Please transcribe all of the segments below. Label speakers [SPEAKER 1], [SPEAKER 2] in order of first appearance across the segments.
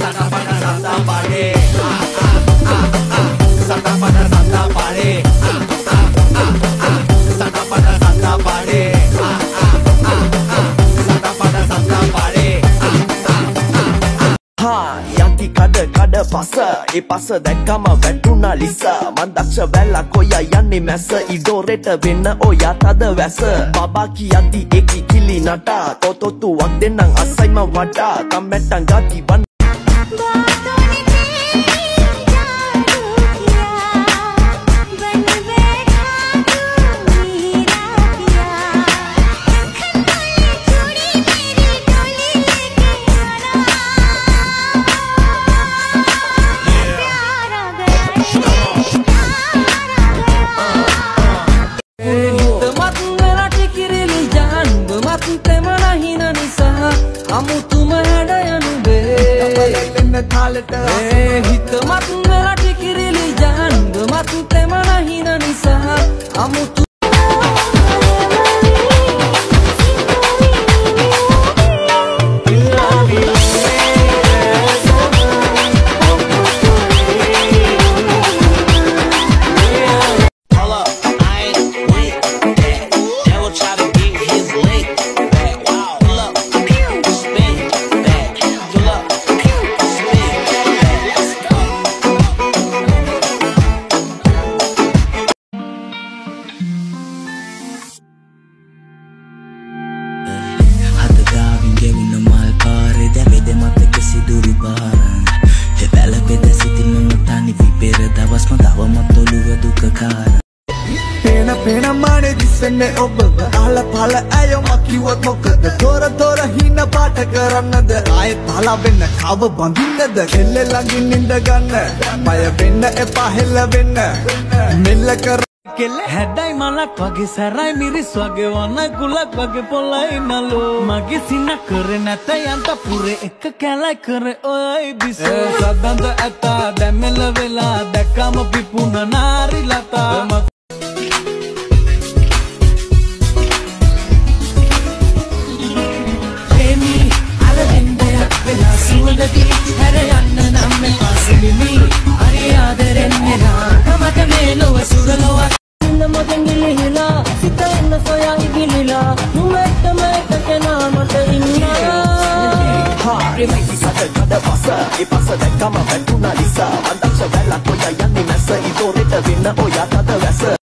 [SPEAKER 1] Santa pada Santa pade Ah ah ah ah Santa pada Santa pade Ah ah ah ah Santa pada Santa pade Ah ah ah ah Santa pada Santa pade Ah ah ah ah
[SPEAKER 2] හා යති කඩ කඩ පස ඒ පස දැක්කම වැටුනා ලිස මන්දක්ෂ වැල්ලා කොය යන්නේ මැස ඉඩෝරෙට වෙන්න ඔයා තද වැස බබා කියති ඒකි කිලි නටා තොතොත්තුවක් දෙන්නම් අස්සයිම වඩා තම්මැට්ටන් ගති
[SPEAKER 3] යනුබේ තාලට
[SPEAKER 4] හිත මත් රටිකිරිලි ජාන්බ මත් තෙමන හින නිසා අමුතු
[SPEAKER 5] දවස්ම තවමත් ඔළුව දුකකාර
[SPEAKER 3] පේන පේන මානේ දිස්සන්නේ ඔබව. අහල පහල ඇයෝ මකිවත් මොකද? තොර තොර හින පාට කරන්නද? ආයෙත් පහලා වෙන්න කව බඳින්නද? කෙල්ල ළඟින් ඉඳ ගන්න. බය වෙන්න එපා හෙල්ල වෙන්න. මෙල්ල කර
[SPEAKER 6] කෙල්ල. හැඩයි මලක් වගේ සැරයි මිරිස් වගේ වන්න කුලක් වගේ පොල්ලයි නලෝ මගේ සින්න කර නැත යන්ත පුරේ එක කැලයි කර ඔයයි බිස. සදන්ත ඇතා දැමෙල වෙලා දැක්කම පිපුුණ නාරි ලතා
[SPEAKER 2] හාරිමයි සත කඩ පස ඒ පස දැක්කම වැටුනා ලිස මන්දක්ෂ වැල්ලා කොය යන්නේ මැස ඉතෝරෙට වෙන්න ඔයා තද වැස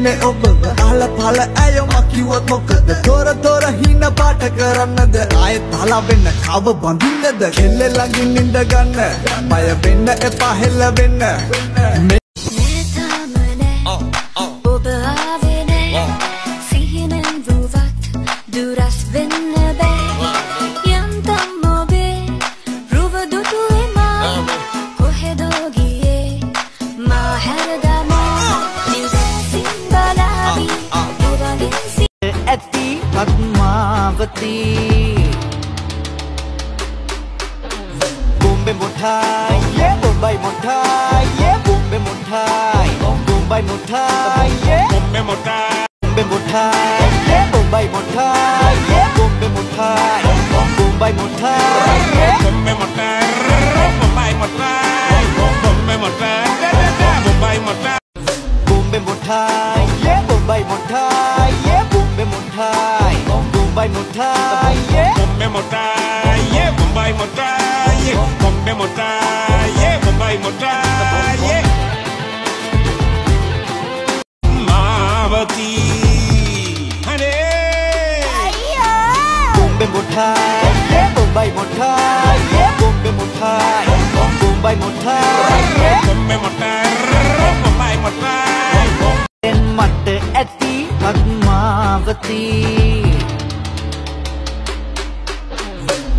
[SPEAKER 3] මානේ දිස්සන්නේ ඔබව? අහල පහල ඇයෝ මකිවත් මොකද? තොර තොර හින පාට කරන්නද? ආයෙත් පහලා වෙන්න කව බඳින්නද? කෙල්ල ළඟින් ඉඳ ගන්න බය වෙන්න එපා හෙල්ල වෙන්න.
[SPEAKER 7] ทายเย็บบุ้มใบหมดทายเย็บบุ้มเปหมดทายบุ้มใบหมดทายเย็บบุ
[SPEAKER 8] ้มเปหมดทาย
[SPEAKER 7] บุ้มเปหมดทายเย็บบุ้มใบหมดทายเย็บุ้มเปหมดทายบุ้มใบหมดทายเย็บ
[SPEAKER 8] บุ้มเปหมดทาย
[SPEAKER 7] ค่าโกงใบหมดค่าโกมไปหมดค่าโกมใบหมดค่า
[SPEAKER 8] โกงไปหมดค่าโกงใบหมดค่า
[SPEAKER 7] เป็นมัดเอตีพัดมาวตี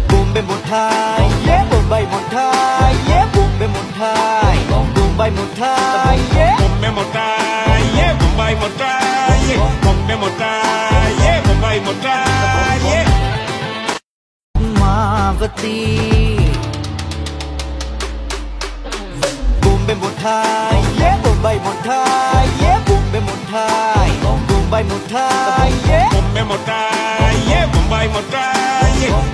[SPEAKER 7] โกมไปหมดค่าโกมใบหมดค่าโกงไปหมดค่าโกงใบหมดค่าโก
[SPEAKER 8] งไปหมดค่าโกงใบหมดค่าโกงไปหมดค่าโกงไปหมดค่า
[SPEAKER 7] empathy Boom bên Yeah boom bay Yeah boom bên
[SPEAKER 8] một hai Yeah boom bên Yeah